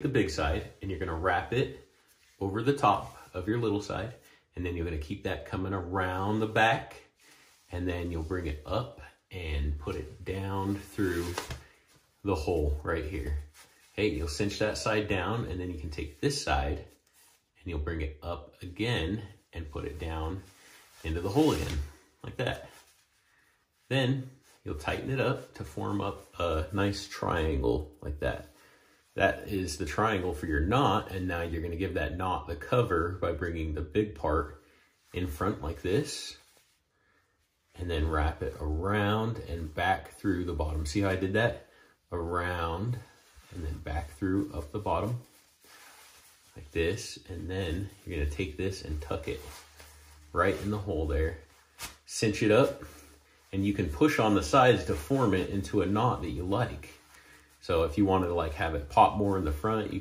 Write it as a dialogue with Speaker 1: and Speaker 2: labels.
Speaker 1: the big side and you're gonna wrap it over the top of your little side. And then you're gonna keep that coming around the back and then you'll bring it up and put it down through the hole right here. Okay, you'll cinch that side down and then you can take this side and you'll bring it up again and put it down into the hole again, like that. Then you'll tighten it up to form up a nice triangle like that. That is the triangle for your knot, and now you're gonna give that knot the cover by bringing the big part in front like this, and then wrap it around and back through the bottom. See how I did that? Around, and then back through up the bottom, like this, and then you're gonna take this and tuck it right in the hole there. Cinch it up, and you can push on the sides to form it into a knot that you like. So if you wanted to like have it pop more in the front, you